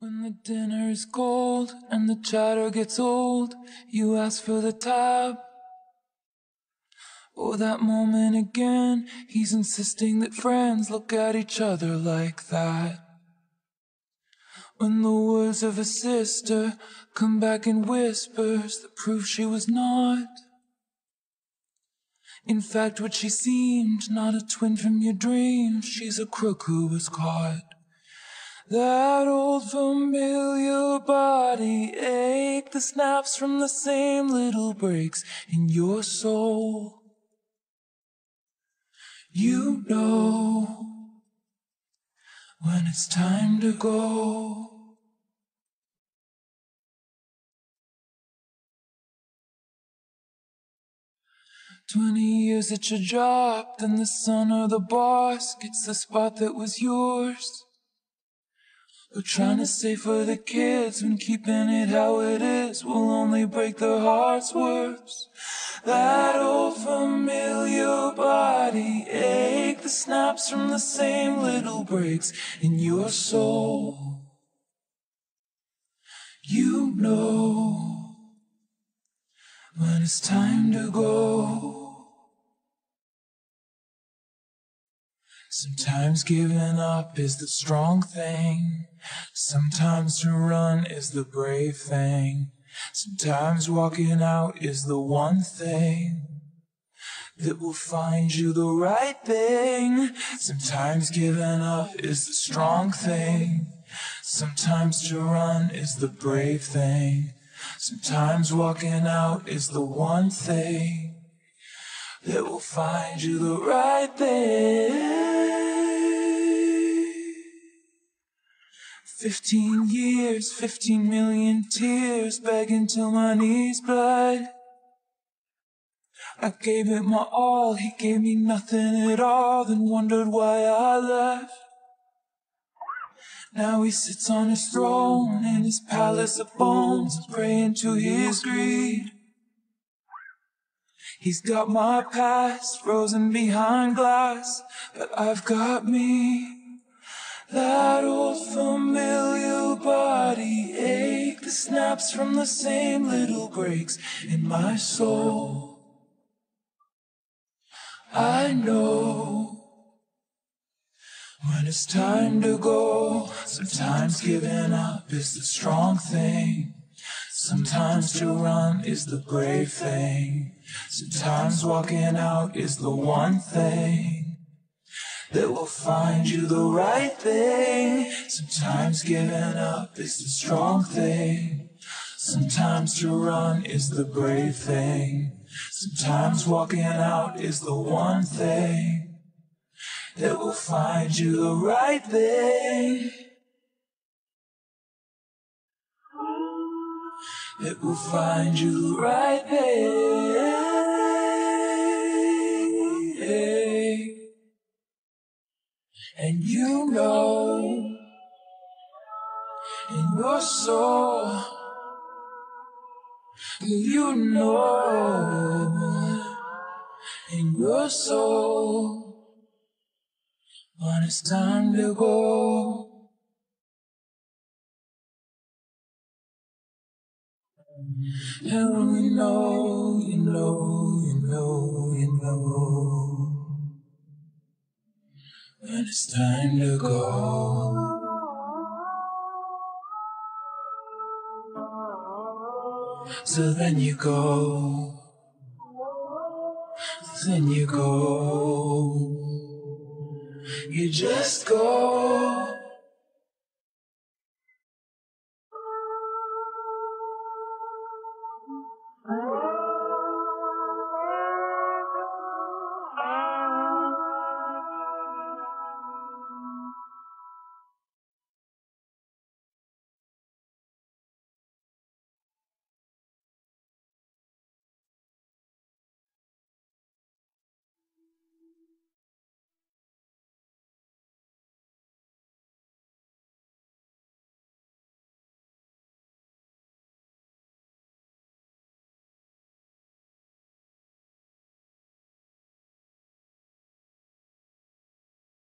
When the dinner is cold and the chatter gets old, you ask for the tab. Oh, that moment again, he's insisting that friends look at each other like that. When the words of a sister come back in whispers that prove she was not. In fact, what she seemed, not a twin from your dreams, she's a crook who was caught. That old familiar body ache, the snaps from the same little breaks in your soul. You know when it's time to go. Twenty years at your job, then the son of the boss gets the spot that was yours. We're trying to save for the kids when keeping it how it is will only break their hearts worse. That old familiar body ache, the snaps from the same little breaks in your soul. You know when it's time to go. Sometimes giving up is the strong thing. Sometimes to run is the brave thing. Sometimes walking out is the one thing that will find you the right thing. Sometimes giving up is the strong thing. Sometimes to run is the brave thing. Sometimes walking out is the one thing that will find you the right thing. Fifteen years, fifteen million tears, begging till my knees bled. I gave it my all, he gave me nothing at all, then wondered why I left. Now he sits on his throne in his palace of bones, praying to his greed. He's got my past frozen behind glass, but I've got me. That old familiar body ache that snaps from the same little breaks in my soul. I know when it's time to go, sometimes giving up is the strong thing. Sometimes to run is the brave thing. Sometimes walking out is the one thing that will find you the right thing. Sometimes giving up is the strong thing. Sometimes to run is the brave thing. Sometimes walking out is the one thing that will find you the right thing. It will find you right thing. And you know in your soul, you know in your soul when it's time to go. And we know, you know, you know, you know when it's time to go. So then you go, then you go, you just go.